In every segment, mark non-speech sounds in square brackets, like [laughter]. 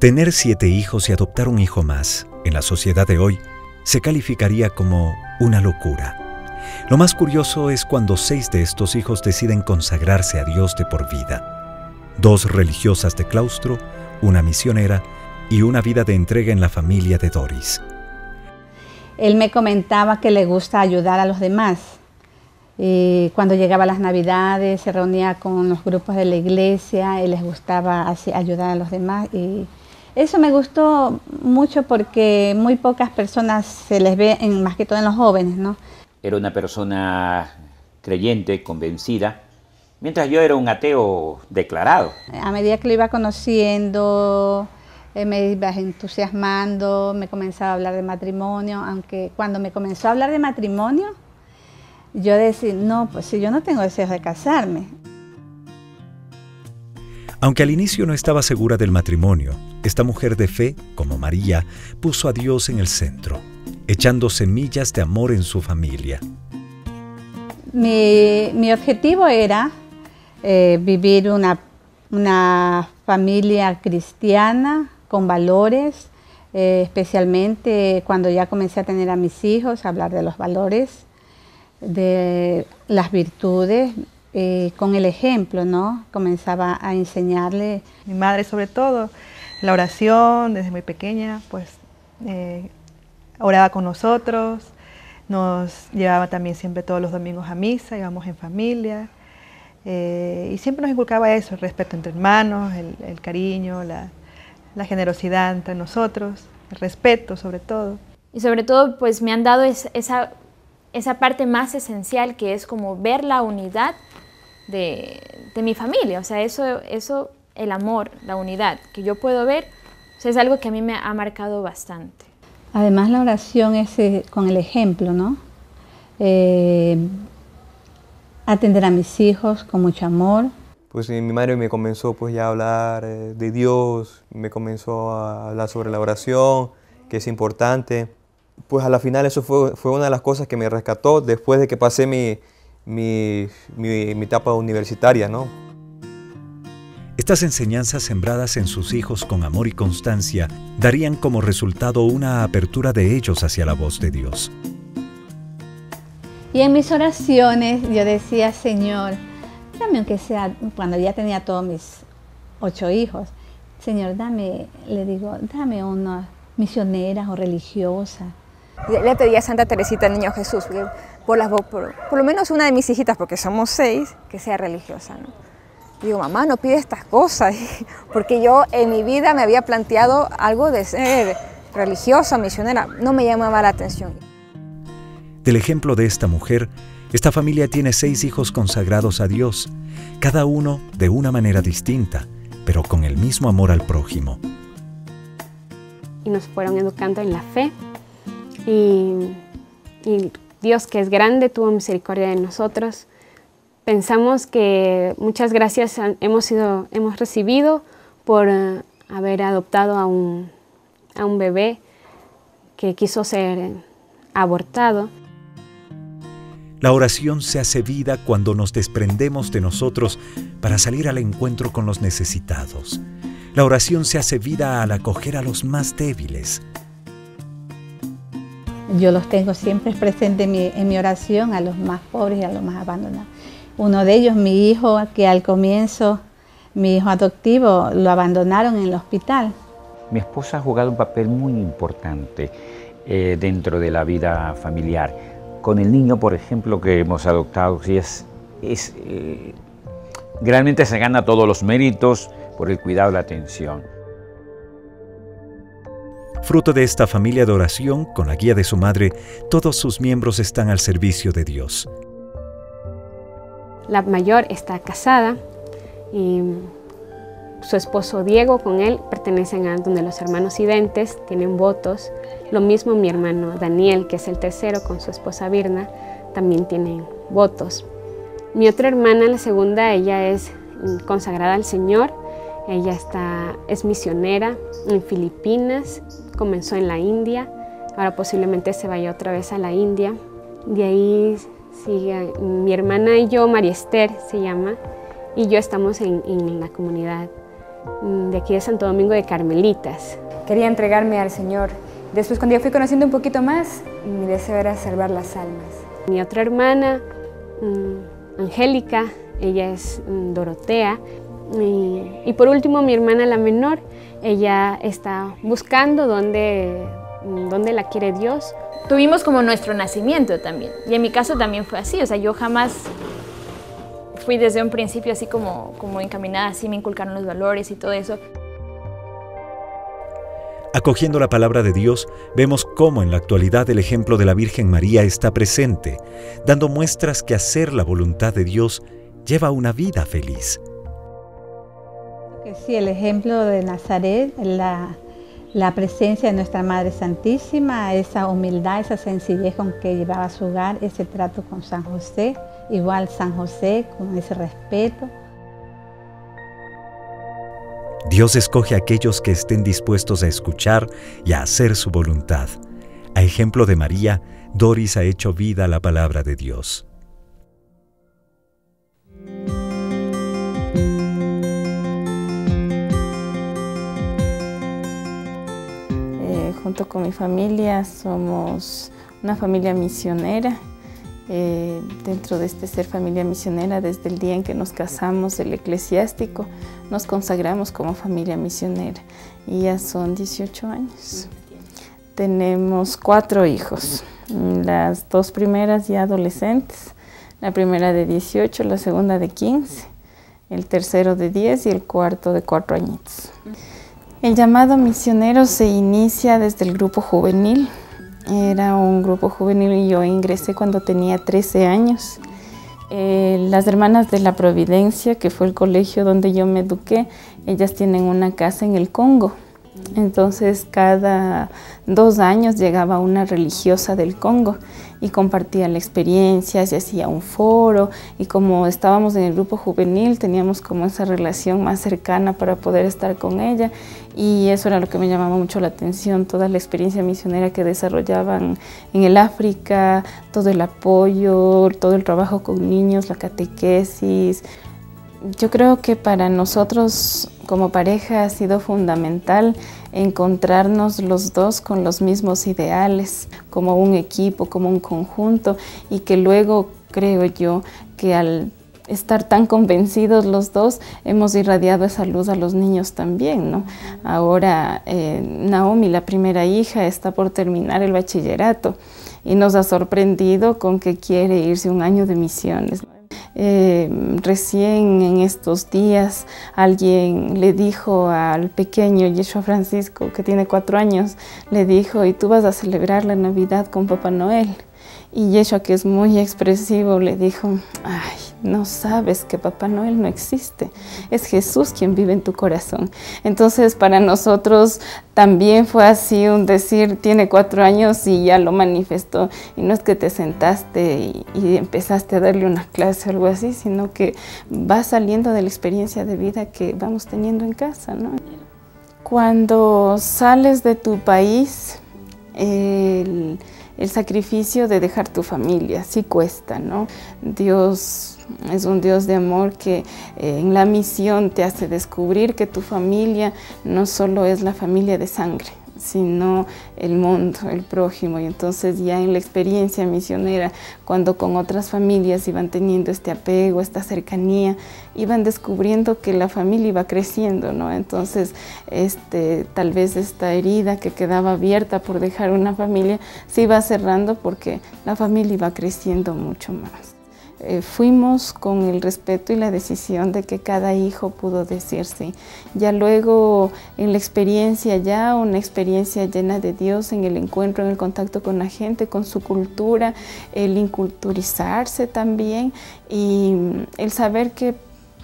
Tener siete hijos y adoptar un hijo más en la sociedad de hoy se calificaría como una locura. Lo más curioso es cuando seis de estos hijos deciden consagrarse a Dios de por vida. Dos religiosas de claustro, una misionera y una vida de entrega en la familia de Doris. Él me comentaba que le gusta ayudar a los demás. Y cuando llegaba las navidades se reunía con los grupos de la iglesia y les gustaba así ayudar a los demás. Y eso me gustó mucho porque muy pocas personas se les ve, en, más que todo en los jóvenes, ¿no? Era una persona creyente, convencida, mientras yo era un ateo declarado. A medida que lo iba conociendo, eh, me iba entusiasmando, me comenzaba a hablar de matrimonio, aunque cuando me comenzó a hablar de matrimonio, yo decía, no, pues si yo no tengo deseos de casarme. Aunque al inicio no estaba segura del matrimonio, esta mujer de fe, como María, puso a Dios en el centro, echando semillas de amor en su familia. Mi, objetivo era eh, vivir una, una familia cristiana, con valores, eh, especialmente cuando ya comencé a tener a mis hijos, hablar de los valores, de las virtudes, eh, con el ejemplo, ¿no? Comenzaba a enseñarle. Mi madre sobre todo, la oración desde muy pequeña, pues eh, oraba con nosotros, nos llevaba también siempre todos los domingos a misa, íbamos en familia. y siempre nos inculcaba eso, el respeto entre hermanos, el cariño, la, generosidad entre nosotros, el respeto sobre todo. Y sobre todo, pues me han dado esa, esa parte más esencial que es como ver la unidad de, mi familia. O sea, eso, eso, el amor, la unidad que yo puedo ver, es algo que a mí me ha marcado bastante. Además, la oración es eh, con el ejemplo, ¿no? Eh, atender a mis hijos con mucho amor, pues mi madre me comenzó pues ya a hablar eh, de Dios, me comenzó a hablar sobre la oración, que es importante. Pues a la final eso fue, fue una de las cosas que me rescató después de que pasé mi, mi, mi, etapa universitaria, ¿no? Estas enseñanzas sembradas en sus hijos con amor y constancia darían como resultado una apertura de ellos hacia la voz de Dios. Y en mis oraciones yo decía, Señor, dame aunque sea, cuando ya tenía todos mis ocho hijos, Señor, dame, le digo, dame una misionera o religiosa. Le pedí a Santa Teresita el Niño Jesús, por, las, por, lo menos una de mis hijitas, porque somos seis, que sea religiosa. ¿no? Digo, mamá, no pide estas cosas, [laughs] porque yo en mi vida me había planteado algo de ser religiosa, misionera, no me llamaba la atención. Del ejemplo de esta mujer, esta familia tiene seis hijos consagrados a Dios, cada uno de una manera distinta, pero con el mismo amor al prójimo. Y nos fueron educando en la fe y, Dios que es grande tuvo misericordia de nosotros. Pensamos que muchas gracias hemos, sido, hemos recibido por eh, haber adoptado a un, a un bebé que quiso ser abortado. La oración se hace vida cuando nos desprendemos de nosotros para salir al encuentro con los necesitados. La oración se hace vida al acoger a los más débiles. Yo los tengo siempre presentes en mi, en mi oración, a los más pobres y a los más abandonados. Uno de ellos, mi hijo, que al comienzo, mi hijo adoptivo, lo abandonaron en el hospital. Mi esposa ha jugado un papel muy importante eh, dentro de la vida familiar con el niño, por ejemplo, que hemos adoptado, si es, es eh, realmente se gana todos los méritos por el cuidado y la atención. Fruto de esta familia de oración, con la guía de su madre, todos sus miembros están al servicio de Dios. La mayor está casada y su esposo Diego con él pertenecen a donde los hermanos identes tienen votos. Lo mismo mi hermano Daniel, que es el tercero, con su esposa Virna, también tienen votos. Mi otra hermana, la segunda, ella es consagrada al Señor. Ella está, es misionera en Filipinas, comenzó en la India, ahora posiblemente se vaya otra vez a la India. De ahí sigue mi hermana y yo, María Esther se llama, y yo estamos en, en la comunidad de aquí de Santo Domingo de Carmelitas. Quería entregarme al Señor. Después cuando yo fui conociendo un poquito más, mi deseo era salvar las almas. Mi otra hermana, mm, Angélica, ella es mm, Dorotea. Y, por último mi hermana la menor, ella está buscando dónde, dónde la quiere Dios. Tuvimos como nuestro nacimiento también. Y en mi caso también fue así. O sea, yo jamás fui desde un principio así como, como encaminada, así me inculcaron los valores y todo eso. Acogiendo la palabra de Dios, vemos cómo en la actualidad el ejemplo de la Virgen María está presente, dando muestras que hacer la voluntad de Dios lleva una vida feliz. Sí, el ejemplo de Nazaret, la, la presencia de nuestra Madre Santísima, esa humildad, esa sencillez con que llevaba su hogar, ese trato con San José, igual San José con ese respeto. Dios escoge a aquellos que estén dispuestos a escuchar y a hacer su voluntad. A ejemplo de María, Doris ha hecho vida a la palabra de Dios. Junto con mi familia somos una familia misionera eh, dentro de este ser familia misionera, desde el día en que nos casamos, el eclesiástico, nos consagramos como familia misionera y ya son 18 años. Tenemos cuatro hijos, las dos primeras ya adolescentes, la primera de 18, la segunda de 15, el tercero de 10 y el cuarto de 4 añitos. El llamado misionero se inicia desde el grupo juvenil, era un grupo juvenil y yo ingresé cuando tenía 13 años. Eh, las Hermanas de la Providencia, que fue el colegio donde yo me eduqué, ellas tienen una casa en el Congo. Entonces cada dos años llegaba una religiosa del Congo y compartía la experiencia, se hacía un foro y como estábamos en el grupo juvenil teníamos como esa relación más cercana para poder estar con ella y eso era lo que me llamaba mucho la atención, toda la experiencia misionera que desarrollaban en el África, todo el apoyo, todo el trabajo con niños, la catequesis. Yo creo que para nosotros como pareja ha sido fundamental encontrarnos los dos con los mismos ideales, como un equipo, como un conjunto, y que luego creo yo que al estar tan convencidos los dos, hemos irradiado esa luz a los niños también, ¿no? Ahora eh, Naomi, la primera hija, está por terminar el bachillerato y nos ha sorprendido con que quiere irse un año de misiones. Eh, recién en estos días alguien le dijo al pequeño Yeshua Francisco, que tiene cuatro años, le dijo, y tú vas a celebrar la Navidad con Papá Noel. Y Yeshua, que es muy expresivo, le dijo, ay, no sabes que Papá Noel no existe, es Jesús quien vive en tu corazón. Entonces para nosotros también fue así un decir, tiene cuatro años y ya lo manifestó. Y no es que te sentaste y, empezaste a darle una clase o algo así, sino que va saliendo de la experiencia de vida que vamos teniendo en casa. ¿no? Cuando sales de tu país, el el sacrificio de dejar tu familia, sí cuesta, ¿no? Dios es un Dios de amor que eh, en la misión te hace descubrir que tu familia no solo es la familia de sangre, sino el mundo, el prójimo. Y entonces ya en la experiencia misionera, cuando con otras familias iban teniendo este apego, esta cercanía, iban descubriendo que la familia iba creciendo, ¿no? Entonces, este, tal vez esta herida que quedaba abierta por dejar una familia se iba cerrando porque la familia iba creciendo mucho más. Eh, fuimos con el respeto y la decisión de que cada hijo pudo decir sí. Ya luego en la experiencia, ya una experiencia llena de Dios en el encuentro, en el contacto con la gente, con su cultura, el inculturizarse también y el saber que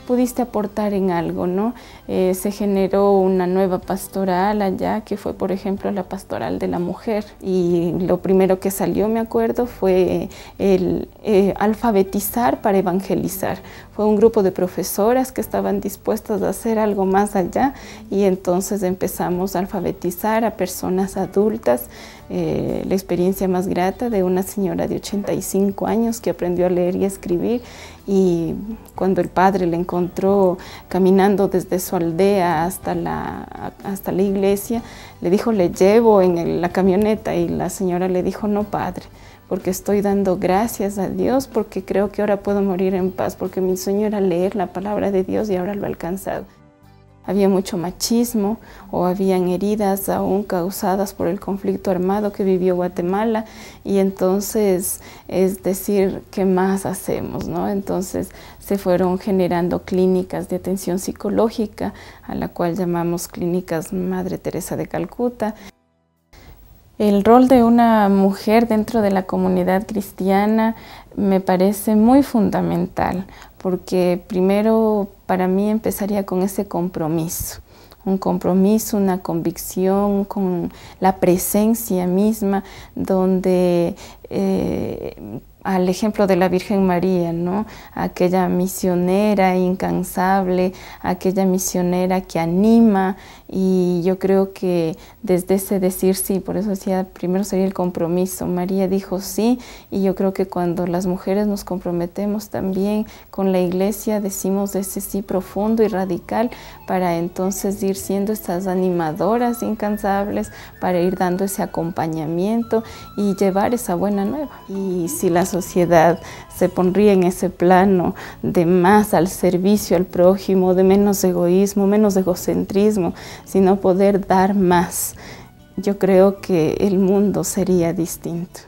pudiste aportar en algo, ¿no? Eh, se generó una nueva pastoral allá, que fue, por ejemplo, la pastoral de la mujer. Y lo primero que salió, me acuerdo, fue el eh, alfabetizar para evangelizar. Fue un grupo de profesoras que estaban dispuestas a hacer algo más allá y entonces empezamos a alfabetizar a personas adultas eh, la experiencia más grata de una señora de 85 años que aprendió a leer y escribir. Y cuando el padre le encontró caminando desde su aldea hasta la, hasta la iglesia, le dijo, le llevo en la camioneta y la señora le dijo, no padre, porque estoy dando gracias a Dios, porque creo que ahora puedo morir en paz, porque mi sueño era leer la palabra de Dios y ahora lo he alcanzado había mucho machismo o habían heridas aún causadas por el conflicto armado que vivió Guatemala y entonces es decir, ¿qué más hacemos? No? Entonces se fueron generando clínicas de atención psicológica a la cual llamamos clínicas Madre Teresa de Calcuta. El rol de una mujer dentro de la comunidad cristiana me parece muy fundamental porque primero para mí empezaría con ese compromiso, un compromiso, una convicción con la presencia misma donde eh, al ejemplo de la Virgen María, ¿no? aquella misionera incansable, aquella misionera que anima y yo creo que desde ese decir sí, por eso decía, primero sería el compromiso. María dijo sí y yo creo que cuando las mujeres nos comprometemos también con la iglesia, decimos ese sí profundo y radical para entonces ir siendo estas animadoras incansables, para ir dando ese acompañamiento y llevar esa buena nueva. Y si las sociedad se pondría en ese plano de más al servicio al prójimo, de menos egoísmo, menos egocentrismo, sino poder dar más, yo creo que el mundo sería distinto.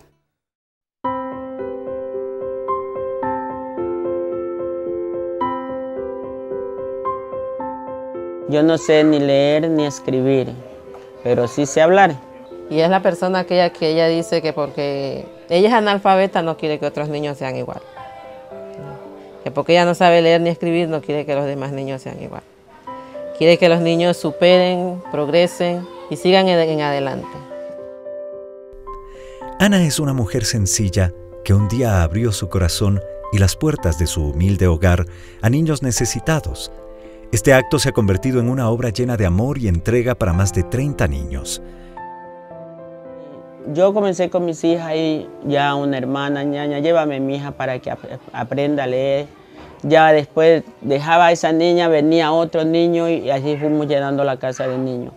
Yo no sé ni leer ni escribir, pero sí sé hablar. Y es la persona aquella que ella dice que porque ella es analfabeta no quiere que otros niños sean igual. Que porque ella no sabe leer ni escribir no quiere que los demás niños sean igual. Quiere que los niños superen, progresen y sigan en adelante. Ana es una mujer sencilla que un día abrió su corazón y las puertas de su humilde hogar a niños necesitados. Este acto se ha convertido en una obra llena de amor y entrega para más de 30 niños yo comencé con mis hijas y ya una hermana, ñaña, llévame mi hija para que aprenda a leer. Ya después dejaba a esa niña, venía otro niño y así fuimos llenando la casa de niños.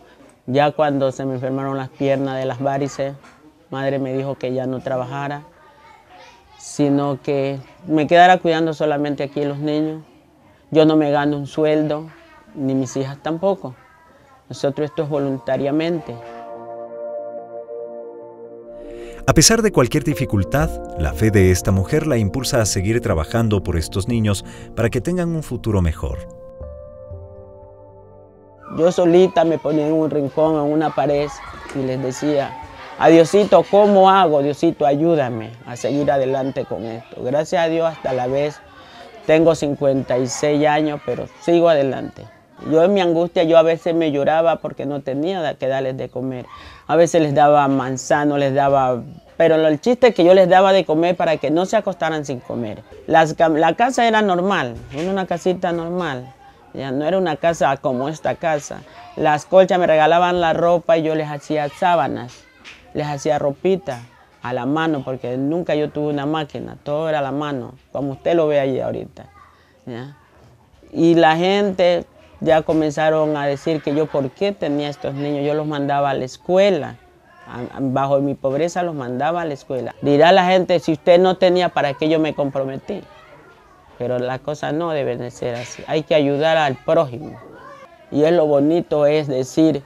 Ya cuando se me enfermaron las piernas de las varices, madre me dijo que ya no trabajara, sino que me quedara cuidando solamente aquí los niños. Yo no me gano un sueldo, ni mis hijas tampoco. Nosotros esto es voluntariamente. A pesar de cualquier dificultad, la fe de esta mujer la impulsa a seguir trabajando por estos niños para que tengan un futuro mejor. Yo solita me ponía en un rincón, en una pared y les decía, a Diosito, ¿cómo hago? Diosito, ayúdame a seguir adelante con esto. Gracias a Dios hasta la vez tengo 56 años, pero sigo adelante. Yo en mi angustia, yo a veces me lloraba porque no tenía que darles de comer. A veces les daba manzano, les daba... Pero el chiste es que yo les daba de comer para que no se acostaran sin comer. la casa era normal, era una casita normal. Ya no era una casa como esta casa. Las colchas me regalaban la ropa y yo les hacía sábanas, les hacía ropita a la mano, porque nunca yo tuve una máquina, todo era a la mano, como usted lo ve allí ahorita. Y la gente ya comenzaron a decir que yo por qué tenía estos niños, yo los mandaba a la escuela. Bajo mi pobreza los mandaba a la escuela. Dirá la gente, si usted no tenía, ¿para qué yo me comprometí? Pero las cosas no deben de ser así. Hay que ayudar al prójimo. Y es lo bonito es decir,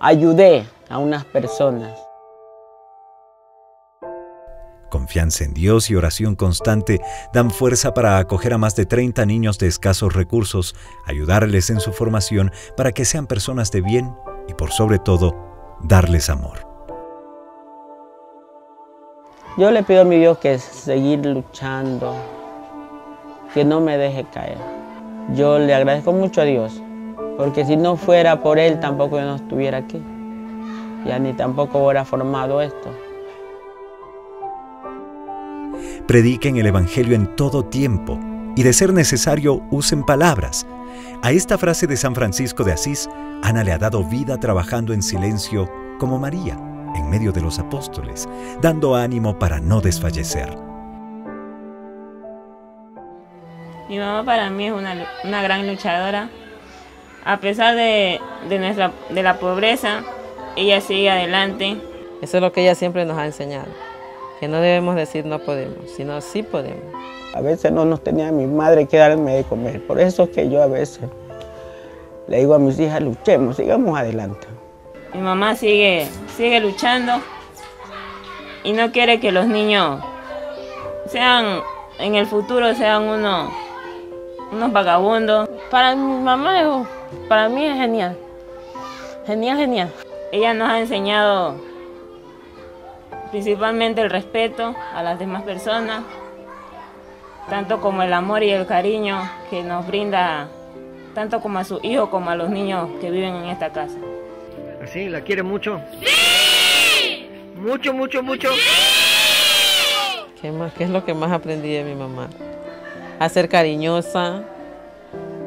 ayudé a unas personas. Confianza en Dios y oración constante dan fuerza para acoger a más de 30 niños de escasos recursos, ayudarles en su formación para que sean personas de bien y por sobre todo, darles amor. Yo le pido a mi Dios que seguir luchando, que no me deje caer. Yo le agradezco mucho a Dios, porque si no fuera por Él tampoco yo no estuviera aquí, ya ni tampoco hubiera formado esto. Prediquen el Evangelio en todo tiempo y de ser necesario usen palabras. A esta frase de San Francisco de Asís, Ana le ha dado vida trabajando en silencio como María, en medio de los apóstoles, dando ánimo para no desfallecer. Mi mamá para mí es una, gran luchadora. A pesar de, nuestra, de la pobreza, ella sigue adelante. Eso es lo que ella siempre nos ha enseñado, que no debemos decir no podemos, sino sí podemos. A veces no nos tenía mi madre que darme de comer, por eso es que yo a veces le digo a mis hijas, luchemos, sigamos adelante. Mi mamá sigue, sigue luchando y no quiere que los niños sean, en el futuro sean unos, unos vagabundos. Para mi mamá, para mí es genial. Genial, genial. Ella nos ha enseñado principalmente el respeto a las demás personas, tanto como el amor y el cariño que nos brinda tanto como a su hijo como a los niños que viven en esta casa. ¿Así? ¿La quiere mucho? ¡Sí! Mucho, mucho, mucho. ¡Sí! ¿Qué, más, ¿Qué es lo que más aprendí de mi mamá? A ser cariñosa,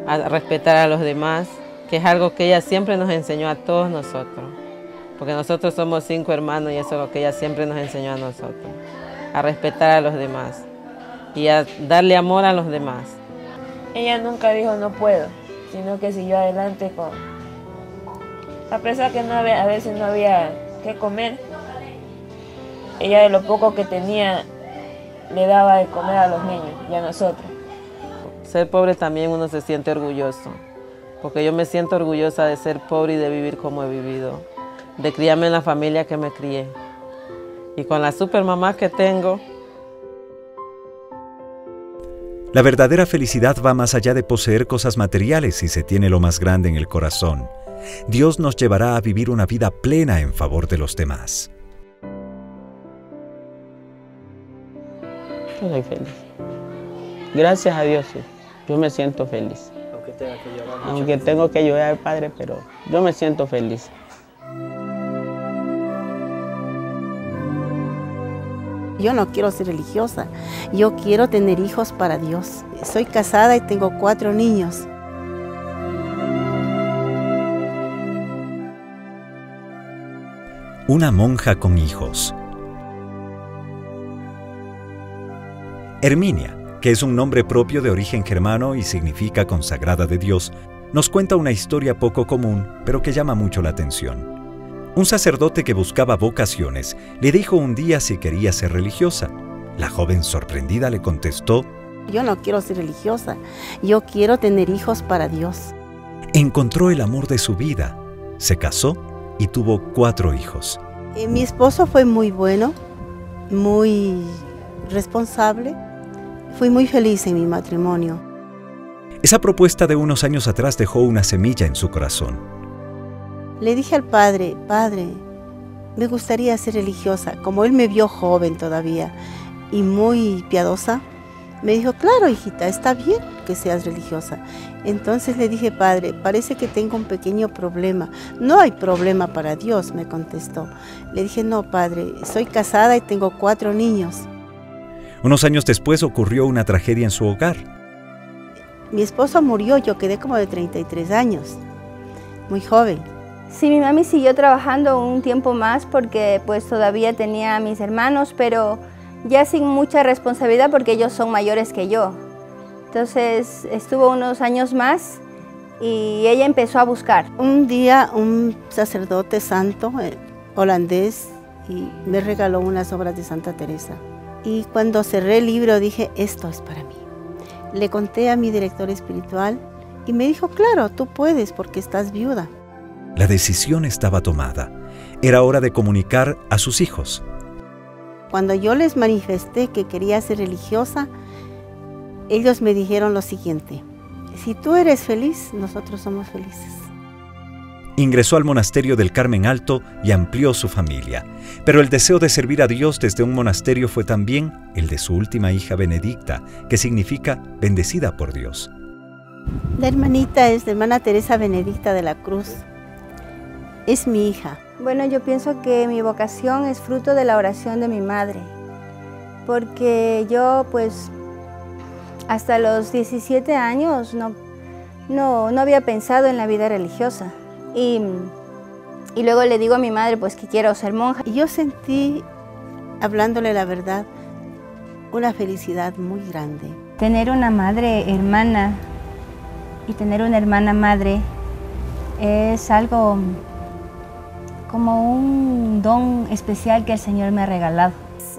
a respetar a los demás, que es algo que ella siempre nos enseñó a todos nosotros. Porque nosotros somos cinco hermanos y eso es lo que ella siempre nos enseñó a nosotros. A respetar a los demás y a darle amor a los demás. Ella nunca dijo no puedo sino que siguió adelante con... A pesar que no había, a veces no había que comer, ella de lo poco que tenía le daba de comer a los niños y a nosotros. Ser pobre también uno se siente orgulloso, porque yo me siento orgullosa de ser pobre y de vivir como he vivido, de criarme en la familia que me crié. Y con la super mamá que tengo, la verdadera felicidad va más allá de poseer cosas materiales si se tiene lo más grande en el corazón. Dios nos llevará a vivir una vida plena en favor de los demás. Estoy feliz. Gracias a Dios, yo me siento feliz. Aunque tengo que ayudar al Padre, pero yo me siento feliz. Yo no quiero ser religiosa, yo quiero tener hijos para Dios. Soy casada y tengo cuatro niños. Una monja con hijos. Herminia, que es un nombre propio de origen germano y significa consagrada de Dios, nos cuenta una historia poco común, pero que llama mucho la atención. Un sacerdote que buscaba vocaciones le dijo un día si quería ser religiosa. La joven sorprendida le contestó, Yo no quiero ser religiosa, yo quiero tener hijos para Dios. Encontró el amor de su vida, se casó y tuvo cuatro hijos. Eh, mi esposo fue muy bueno, muy responsable, fui muy feliz en mi matrimonio. Esa propuesta de unos años atrás dejó una semilla en su corazón. Le dije al padre, padre, me gustaría ser religiosa. Como él me vio joven todavía y muy piadosa, me dijo, claro, hijita, está bien que seas religiosa. Entonces le dije, padre, parece que tengo un pequeño problema. No hay problema para Dios, me contestó. Le dije, no, padre, soy casada y tengo cuatro niños. Unos años después ocurrió una tragedia en su hogar. Mi esposo murió, yo quedé como de 33 años, muy joven. Sí, mi mami siguió trabajando un tiempo más porque pues todavía tenía a mis hermanos, pero ya sin mucha responsabilidad porque ellos son mayores que yo. Entonces estuvo unos años más y ella empezó a buscar. Un día un sacerdote santo eh, holandés y me regaló unas obras de Santa Teresa. Y cuando cerré el libro dije, esto es para mí. Le conté a mi director espiritual y me dijo, claro, tú puedes porque estás viuda. La decisión estaba tomada. Era hora de comunicar a sus hijos. Cuando yo les manifesté que quería ser religiosa, ellos me dijeron lo siguiente, si tú eres feliz, nosotros somos felices. Ingresó al monasterio del Carmen Alto y amplió su familia. Pero el deseo de servir a Dios desde un monasterio fue también el de su última hija Benedicta, que significa bendecida por Dios. La hermanita es la hermana Teresa Benedicta de la Cruz es mi hija. Bueno, yo pienso que mi vocación es fruto de la oración de mi madre, porque yo pues hasta los 17 años no, no, no había pensado en la vida religiosa y Y luego le digo a mi madre pues que quiero ser monja. Y yo sentí, hablándole la verdad, una felicidad muy grande. Tener una madre hermana y tener una hermana madre es algo como un don especial que el Señor me ha regalado.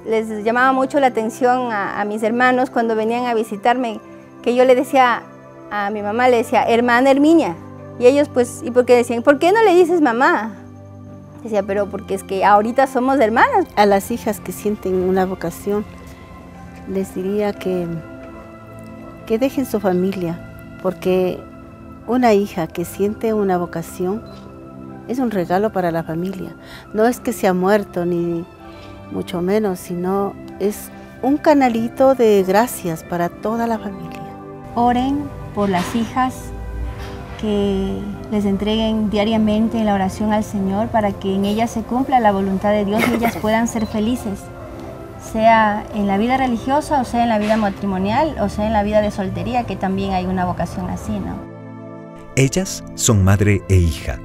Les llamaba mucho la atención a, a, mis hermanos cuando venían a visitarme, que yo le decía a mi mamá, le decía, hermana Herminia. Y ellos pues, ¿y por qué decían, ¿por qué no le dices mamá? Decía, pero porque es que ahorita somos hermanas. A las hijas que sienten una vocación, les diría que, que dejen su familia, porque una hija que siente una vocación es un regalo para la familia. No es que se ha muerto, ni mucho menos, sino es un canalito de gracias para toda la familia. Oren por las hijas que les entreguen diariamente en la oración al Señor para que en ellas se cumpla la voluntad de Dios y ellas [laughs] puedan ser felices, sea en la vida religiosa o sea en la vida matrimonial o sea en la vida de soltería, que también hay una vocación así, ¿no? Ellas son madre e hija,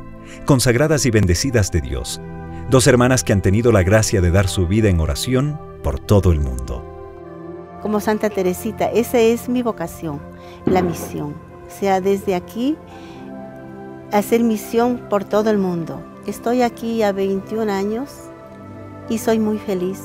consagradas y bendecidas de Dios, dos hermanas que han tenido la gracia de dar su vida en oración por todo el mundo. Como Santa Teresita, esa es mi vocación, la misión. O sea, desde aquí hacer misión por todo el mundo. Estoy aquí a 21 años y soy muy feliz